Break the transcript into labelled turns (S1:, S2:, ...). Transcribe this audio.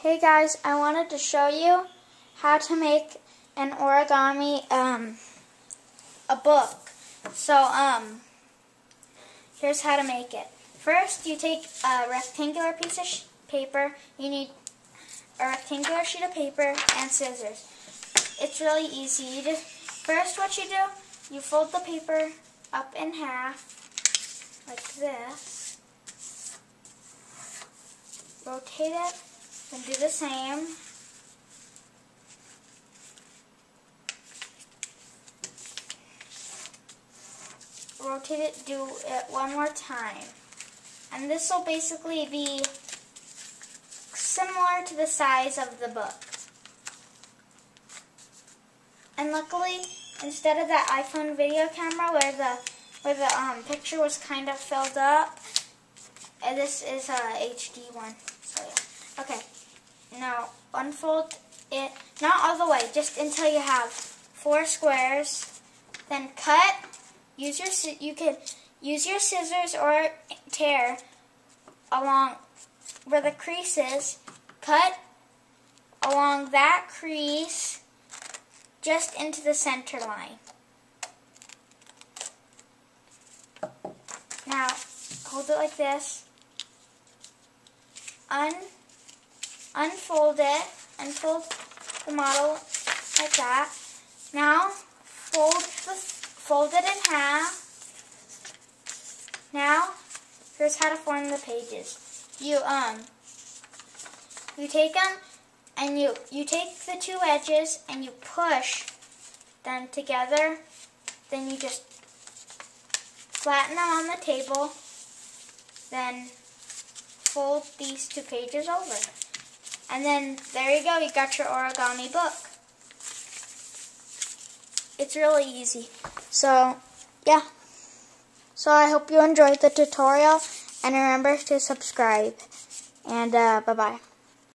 S1: Hey guys, I wanted to show you how to make an origami, um, a book. So, um, here's how to make it. First, you take a rectangular piece of paper. You need a rectangular sheet of paper and scissors. It's really easy. You just, first what you do, you fold the paper up in half, like this. Rotate it and do the same. Rotate it, do it one more time. And this will basically be similar to the size of the book. And luckily, instead of that iPhone video camera where the where the um, picture was kind of filled up, this is a HD one. So yeah. Okay. Now unfold it, not all the way, just until you have four squares. Then cut. Use your you could use your scissors or tear along where the crease is. Cut along that crease just into the center line. Now hold it like this. Un unfold it, unfold the model like that. Now fold the fold it in half. Now here's how to form the pages. You um you take them and you you take the two edges and you push them together. Then you just flatten them on the table. Then fold these two pages over. And then there you go, you got your origami book. It's really easy. So, yeah. So I hope you enjoyed the tutorial and remember to subscribe. And uh, bye-bye.